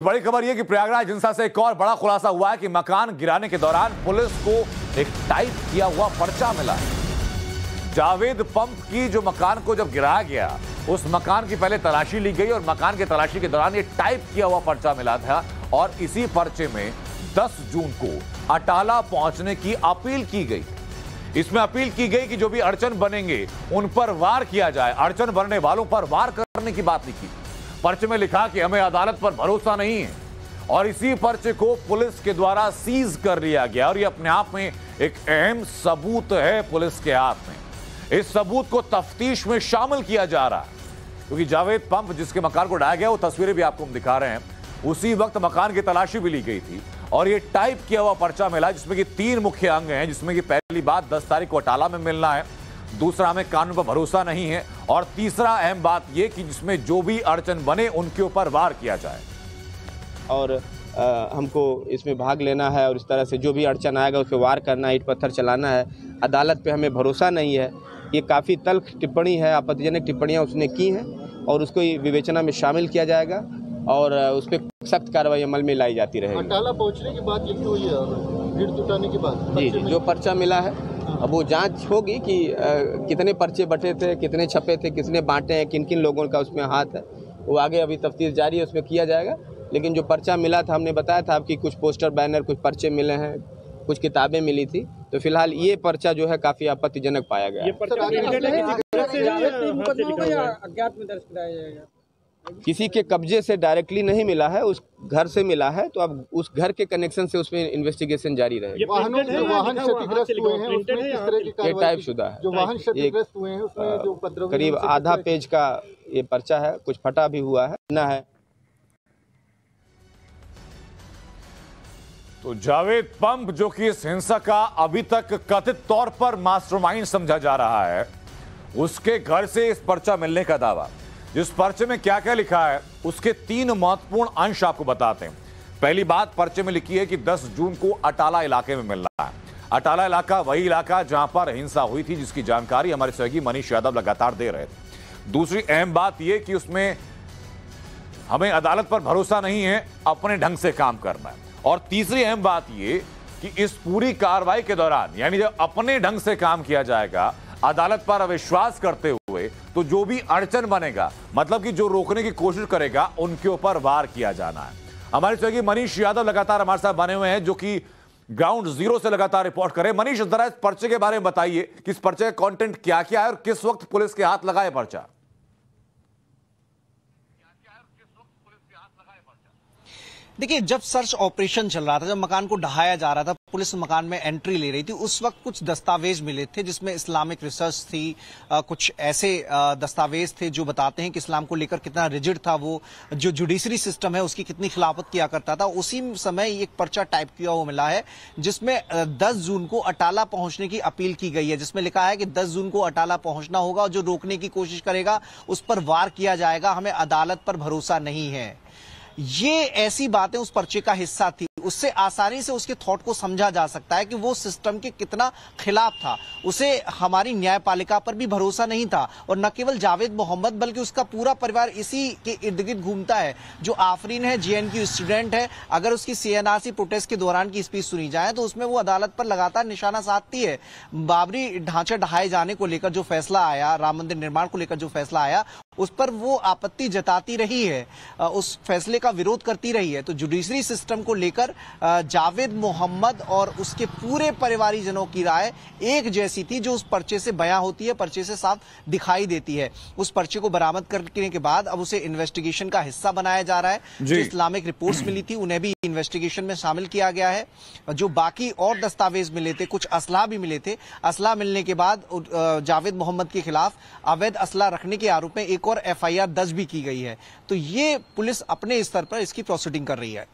बड़ी खबर यह कि प्रयागराज हिंसा से एक और बड़ा खुलासा हुआ है कि मकान गिराने के दौरान पुलिस को एक टाइप किया हुआ पर्चा मिला है। जावेद पंप की जो मकान को जब गिराया गया, उस मकान की पहले तलाशी ली गई और मकान की तलाशी के दौरान ये टाइप किया हुआ पर्चा मिला था और इसी पर्चे में 10 जून को अटाला पहुँचने की अपील की गई। इसमें अपील की गई कि जो भी अड़चन बनेंगे, उन पर वार किया जाए। अड़चन बनने वालों पर वार करने की बात लिखी पर्चे में लिखा कि हमें अदालत पर भरोसा नहीं है। और इसी पर्चे को पुलिस के द्वारा सीज कर लिया गया। और ये अपने आप में एक अहम सबूत है पुलिस के हाथ में। इस सबूत को तफ्तीश में शामिल किया जा रहा है। क्योंकि जावेद पंप जिसके मकान को डाया गया, वो तस्वीरें भी आपको हम दिखा रहे हैं, उसी वक्त मकान की तलाशी भी ली गई थी। और ये टाइप किया हुआ पर्चा मिला, जिसमें कि तीन मुख्य अंग हैं, जिसमें कि पहली बात दस तारीख को अटाला में मिलना है। दूसरा हमें कानून पर भरोसा नहीं है और तीसरा अहम बात यह कि जिसमें जो भी अड़चन बने उनके ऊपर वार किया जाए। और आ, हमको इसमें भाग लेना है और इस तरह से जो भी अड़चन आएगा उस पर वार करना है ईट पत्थर चलाना है। अदालत पे हमें भरोसा नहीं है। ये काफ़ी तल्ख टिप्पणी है आपत्तिजनक टिप्पणियाँ उसने की हैं और उसको विवेचना में शामिल किया जाएगा और उस पर सख्त कार्रवाई अमल में लाई जाती रहेगी। अटाला पहुँचने की बात लिखी हुई है और भीड़ जुटाने की बात। जी जी जो पर्चा मिला है अब वो जाँच होगी कि आ, कितने पर्चे बटे थे कितने छपे थे कितने बांटे हैं किन किन लोगों का उसमें हाथ है। वो आगे अभी तफ्तीश जारी है उसमें किया जाएगा। लेकिन जो पर्चा मिला था हमने बताया था आपकी कुछ पोस्टर बैनर कुछ पर्चे मिले हैं कुछ किताबें मिली थी। तो फ़िलहाल ये पर्चा जो है काफ़ी आपत्तिजनक पाया गया है। किसी के कब्जे से डायरेक्टली नहीं मिला है उस घर से मिला है तो अब उस घर के कनेक्शन से उसमें इन्वेस्टिगेशन जारी रहेगी। वाहनों जो वाहन क्षतिग्रस्त हुए हैं उसमें किस तरह की ये टाइप शुदा है। जो वाहन क्षतिग्रस्त हुए हैं उसमें जो उपद्रवी करीब आधा पेज का ये पर्चा है कुछ फटा भी हुआ है ना है। तो जावेद पंप जो कि इस हिंसा का अभी तक कथित तौर पर मास्टरमाइंड समझा जा रहा है उसके घर से इस पर्चा मिलने का दावा। जिस पर्चे में क्या क्या लिखा है, उसके तीन महत्वपूर्ण अंश आपको बताते हैं। पहली बात, पर्चे में लिखी है कि 10 जून को अटाला इलाके में मिलना है। अटाला इलाका वही इलाका जहाँ पर हिंसा हुई थी, जिसकी जानकारी हमारे सहयोगी मनीष यादव लगातार दे रहे थे। दूसरी अहम बात यह कि उसमें हमें अदालत पर भरोसा नहीं है, अपने ढंग से काम करना है। और तीसरी अहम बात यह कि इस पूरी कार्रवाई के दौरान, यानी जब अपने ढंग से काम किया जाएगा अदालत पर अविश्वास करते हुए तो जो भी अड़चन बनेगा मतलब कि जो रोकने की कोशिश करेगा, उनके ऊपर वार किया जाना है। हमारे सहयोगी मनीष यादव लगातार हमारे साथ बने हुए हैं, जो कि ग्राउंड ज़ीरो से लगातार रिपोर्ट करें मनीष, जरा इस पर्चे के बारे में बताइए कि इस पर्चे का कंटेंट क्या क्या है और किस वक्त पुलिस के हाथ लगाए पर्चा? देखिए, जब सर्च ऑपरेशन चल रहा था, जब मकान को ढहाया जा रहा था पुलिस मकान में एंट्री ले रही थी। उस वक्त कुछ दस्तावेज़ मिले थे जिसमें इस्लामिक रिसर्च थी आ, कुछ ऐसे दस्तावेज़ थे जो बताते हैं कि इस्लाम को लेकर कितना रिजिड था वो जो जुडिशरी सिस्टम है उसकी कितनी खिलाफत किया करता था। उसी समय एक पर्चा टाइप किया हुआ मिला है जिसमें दस जून को अटाला पहुँचने की अपील की गई है जिसमें लिखा है कि दस जून को अटाला पहुँचना होगा और जो रोकने की कोशिश करेगा उस पर वार किया जाएगा। हमें अदालत पर भरोसा नहीं है। ये ऐसी बातें उस पर्चे का हिस्सा थी। उससे आसानी से उसके थॉट को समझा जा सकता है कि वो सिस्टम के कितना खिलाफ था। उसे हमारी न्यायपालिका पर भी भरोसा नहीं था और न केवल जावेद मोहम्मद, बल्कि उसका पूरा परिवार इसी के इर्द गिर्द घूमता है, जो आफरीन है जेएनयू स्टूडेंट है। अगर उसकी सीएनआरसी प्रोटेस्ट के दौरान की स्पीच सुनी जाए तो उसमें वो अदालत पर लगातार निशाना साधती है। बाबरी ढांचा ढहाए जाने को लेकर जो फैसला आया, राम मंदिर निर्माण को लेकर जो फैसला आया उस पर वो आपत्ति जताती रही है उस फैसले का विरोध करती रही है। तो जुडिशरी सिस्टम को लेकर जावेद मोहम्मद और उसके पूरे परिवारीजनों की राय एक जैसी थी जो उस पर्चे से बयां होती है पर्चे से साफ़ दिखाई देती है। उस पर्चे को बरामद करने के बाद अब उसे इन्वेस्टिगेशन का हिस्सा बनाया जा रहा है। जो। इस्लामिक रिपोर्ट्स मिली थी उन्हें भी इन्वेस्टिगेशन में शामिल किया गया है। जो बाकी और दस्तावेज़ मिले थे कुछ असलाह भी मिले थे। असलाह मिलने के बाद जावेद मोहम्मद के खिलाफ अवैध असलाह रखने के आरोप में एक और एफआईआर दर्ज भी की गई है। तो ये पुलिस अपने स्तर पर इसकी प्रोसीडिंग कर रही है।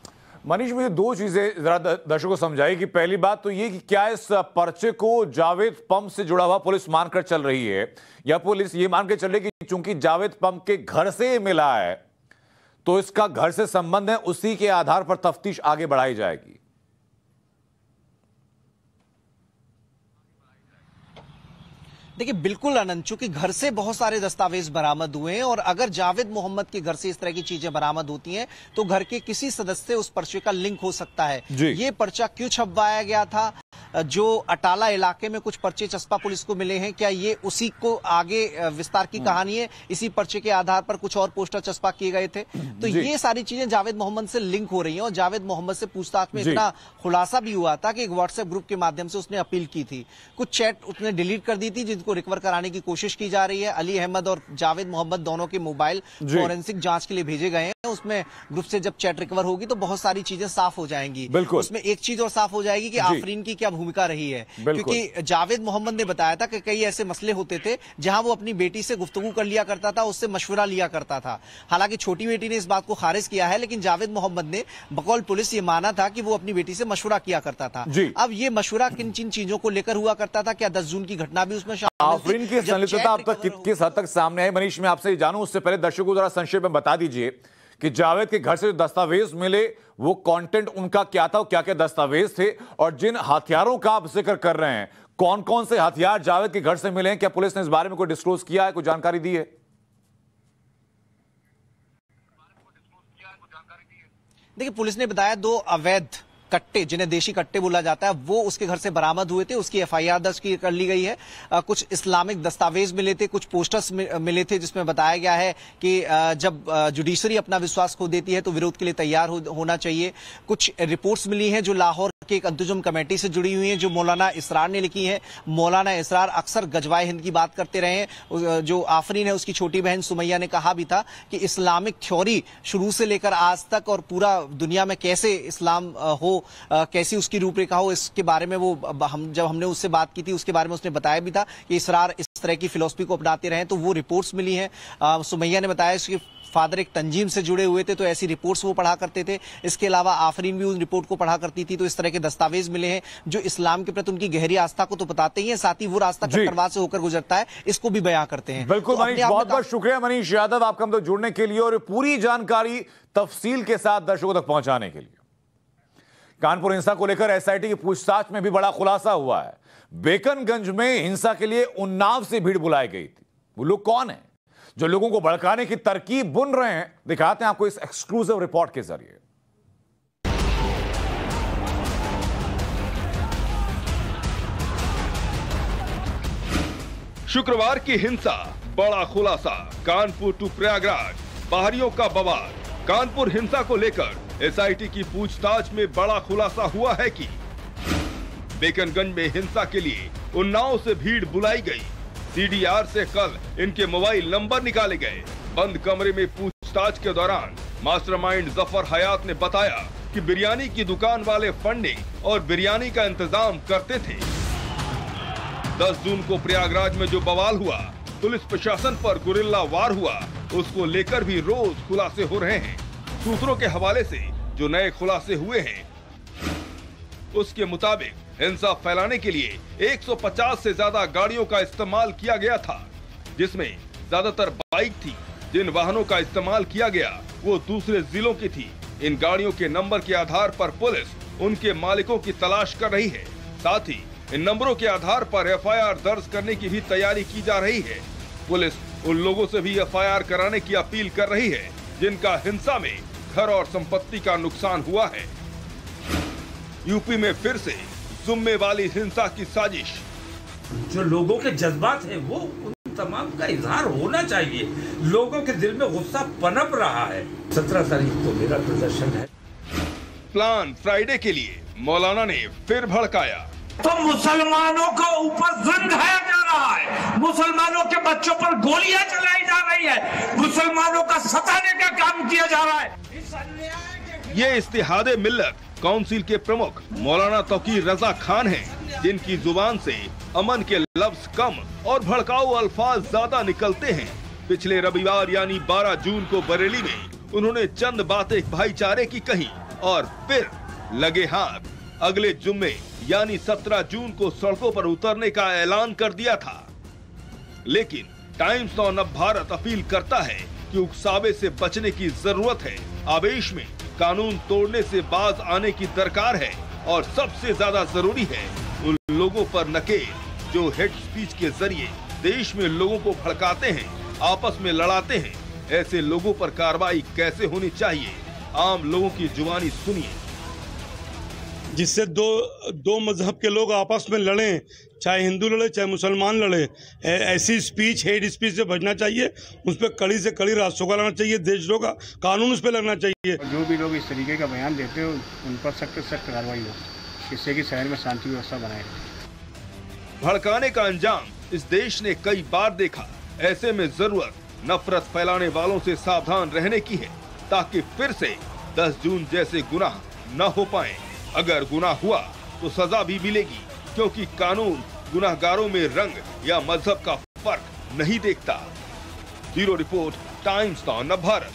मनीष, मुझे दो चीज़ें जरा दर्शकों को समझाई कि पहली बात तो ये कि क्या इस पर्चे को जावेद पंप से जुड़ा हुआ पुलिस मानकर चल रही है? या पुलिस ये मान के चल रही है कि चूँकि जावेद पंप के घर से मिला है तो इसका घर से संबंध है, उसी के आधार पर तफ्तीश आगे बढ़ाई जाएगी। देखिए बिल्कुल अनंत चूँकि घर से बहुत सारे दस्तावेज़ बरामद हुए हैं और अगर जावेद मोहम्मद के घर से इस तरह की चीज़ें बरामद होती हैं तो घर के किसी सदस्य उस पर्चे का लिंक हो सकता है। ये पर्चा क्यों छपवाया गया था? जो अटाला इलाके में कुछ पर्चे चस्पा पुलिस को मिले हैं क्या ये उसी को आगे विस्तार की कहानी है? इसी पर्चे के आधार पर कुछ और पोस्टर चस्पा किए गए थे? तो ये सारी चीज़ें जावेद मोहम्मद से लिंक हो रही हैं और जावेद मोहम्मद से पूछताछ में इतना खुलासा भी हुआ था कि एक व्हाट्सएप ग्रुप के माध्यम से उसने अपील की थी। कुछ चैट उसने डिलीट कर दी थी जिनको रिकवर कराने की कोशिश की जा रही है। अली अहमद और जावेद मोहम्मद दोनों के मोबाइल। फॉरेंसिक जाँच के लिए भेजे गए हैं। उसमें ग्रुप से जब चैट रिकवर होगी तो बहुत सारी चीज़ें साफ़ हो जाएँगी। बिल्कुल। उसमें एक चीज़ और साफ़ हो जाएगी कि आफरीन की क्या भूमिका रही है। क्योंकि जावेद मोहम्मद ने बताया था कि कई ऐसे मसले होते थे जहाँ वो अपनी बेटी से गुफ्तगू कर लिया करता था उससे मशवरा लिया करता था। हालाँकि छोटी बेटी ने इस बात को खारिज किया है लेकिन जावेद मोहम्मद ने बकौल पुलिस ये माना था कि वो अपनी बेटी से मशवरा किया करता था। अब ये मशवरा किन किन चीज़ों को लेकर हुआ करता था? क्या दस जून की घटना भी उसमें आफरीन की संलिप्तता अब तक किस हद तक सामने आई? मनीष मैं आपसे जानूं उससे पहले दर्शकों जरा संक्षेप में बता दीजिए कि जावेद के घर से जो दस्तावेज़ मिले, वो कंटेंट उनका क्या था क्या क्या दस्तावेज़ थे और जिन हथियारों का आप ज़िक्र कर रहे हैं कौन कौन से हथियार जावेद के घर से मिले हैं? क्या पुलिस ने इस बारे में कोई डिस्क्लोज किया है, कोई जानकारी दी है? देखिए, पुलिस ने बताया दो अवैध कट्टे जिन्हें देशी कट्टे बोला जाता है वो उसके घर से बरामद हुए थे उसकी एफआईआर दर्ज की कर ली गई है। कुछ इस्लामिक दस्तावेज़ मिले थे कुछ पोस्टर्स मिले थे जिसमें बताया गया है कि जब जुडिशरी अपना विश्वास खो देती है तो विरोध के लिए तैयार हो, होना चाहिए। कुछ रिपोर्ट्स मिली हैं जो लाहौर की एक अंतुजम कमेटी से जुड़ी हुई हैं, जो मौलाना इसरार ने लिखी है। मौलाना इसरार अक्सर गजवाए हिंद की बात करते रहे हैं। जो आफरीन है, उसकी छोटी बहन सुमैया ने कहा भी था कि इस्लामिक थ्योरी शुरू से लेकर आज तक और पूरा दुनिया में कैसे इस्लाम हो कैसी उसकी रूपरेखा हो, इसके बारे में वो हम, जब हमने उससे बात की थी, उसके बारे में उसने बताया भी था कि इसरार इस तरह की फिलोसफी को अपनाते रहे तो वो रिपोर्ट्स मिली हैं। सुमैया ने बताया कि फादर एक तंजीम से जुड़े हुए थे तो ऐसी रिपोर्ट्स वो पढ़ा करते थे। इसके अलावा आफरीन भी उन रिपोर्ट को पढ़ा करती थी तो इस तरह के दस्तावेज़ मिले हैं जो इस्लाम के प्रति उनकी गहरी आस्था को तो बताते ही हैं साथ ही वो रास्ता जी। कट्टरवाद से होकर गुजरता है इसको भी बयां करते हैं। बिल्कुल तो मनीष बहुत बहुत शुक्रिया मनीष यादव आपका हम तो जुड़ने के लिए और पूरी जानकारी तफसील के साथ दर्शकों तक पहुँचाने के लिए। कानपुर हिंसा को लेकर एसआईटी की पूछताछ में भी बड़ा खुलासा हुआ है। बेकनगंज में हिंसा के लिए उन्नाव से भीड़ बुलाई गई थी। वो लोग कौन है? जो लोगों को भड़काने की तरकीब बुन रहे हैं, दिखाते हैं आपको इस एक्सक्लूसिव रिपोर्ट के ज़रिए। शुक्रवार की हिंसा, बड़ा खुलासा, कानपुर टू प्रयागराज, बाहरियों का बवाल। कानपुर हिंसा को लेकर एसआईटी की पूछताछ में बड़ा खुलासा हुआ है कि बेकनगंज में हिंसा के लिए उन्नाव से भीड़ बुलाई गई। सीडीआर से कल इनके मोबाइल नंबर निकाले गए। बंद कमरे में पूछताछ के दौरान मास्टरमाइंड ज़फ़र हयात ने बताया कि बिरयानी की दुकान वाले फंडिंग और बिरयानी का इंतज़ाम करते थे। 10 जून को प्रयागराज में जो बवाल हुआ, पुलिस प्रशासन पर गुरिल्ला वार हुआ, उसको लेकर भी रोज खुलासे हो रहे हैं। सूत्रों के हवाले से जो नए खुलासे हुए हैं, उसके मुताबिक हिंसा फैलाने के लिए 150 से ज़्यादा गाड़ियों का इस्तेमाल किया गया था, जिसमें ज़्यादातर बाइक थी, जिन वाहनों का इस्तेमाल किया गया, वो दूसरे जिलों की थी। इन गाड़ियों के नंबर के आधार पर पुलिस उनके मालिकों की तलाश कर रही है। साथ ही इन नंबरों के आधार पर एफआईआर दर्ज करने की भी तैयारी की जा रही है। पुलिस उन लोगों से भी एफआईआर कराने की अपील कर रही है, जिनका हिंसा में घर और संपत्ति का नुकसान हुआ है। यूपी में फिर से जुम्मे वाली हिंसा की साजिश। जो लोगों के जज्बात है वो उन तमाम का इजहार होना चाहिए। लोगों के दिल में गुस्सा पनप रहा है। सत्रह तारीख को मेरा प्रदर्शन है। प्लान फ्राइडे के लिए मौलाना ने फिर भड़काया। तो मुसलमानों को ऊपर जुल्म ढाया जा रहा है। मुसलमानों के बच्चों पर गोलियाँ चलाई जा रही है। मुसलमानों का सताने का काम किया जा रहा है। इस अन्याय के ये इस्तेहाद मिल्लत काउंसिल के प्रमुख मौलाना तौकीर रजा खान हैं, जिनकी ज़ुबान से अमन के लफ्ज कम और भड़काऊ अल्फाज ज़्यादा निकलते हैं। पिछले रविवार यानी 12 जून को बरेली में उन्होंने चंद बातें भाईचारे की कही और फिर लगे हाथ। अगले जुम्मे यानी 17 जून को सड़कों पर उतरने का ऐलान कर दिया था। लेकिन टाइम्स ऑन अब भारत अपील करता है कि उकसावे से बचने की ज़रूरत है। आवेश में कानून तोड़ने से बाज आने की दरकार है और सबसे ज़्यादा ज़रूरी है उन लोगों पर नकेल, जो हेड स्पीच के ज़रिए देश में लोगों को भड़काते हैं, आपस में लड़ाते हैं। ऐसे लोगों पर कार्रवाई कैसे होनी चाहिए? आम लोगों की जुबानी सुनिए। जिससे दो दो मज़हब के लोग आपस में लड़ें चाहे हिंदू लड़े चाहे मुसलमान लड़े। ऐसी स्पीच हेड स्पीच से बचना चाहिए उस पर कड़ी से कड़ी रास्तों का लाना चाहिए देशों का कानून उस पर लगना चाहिए। जो भी लोग इस तरीके का बयान देते हो उन पर सख्त से सख्त कार्रवाई हो जिससे कि शहर में शांति व्यवस्था बनाए भड़काने का अंजाम इस देश ने कई बार देखा। ऐसे में ज़रूरत नफरत फैलाने वालों से सावधान रहने की है ताकि फिर से 10 जून जैसे गुनाह न हो पाए। अगर गुना हुआ तो सजा भी मिलेगी, क्योंकि कानून गुनाहगारों में रंग या मज़हब का फ़र्क नहीं देखता। Bureau report, Times on Bharat.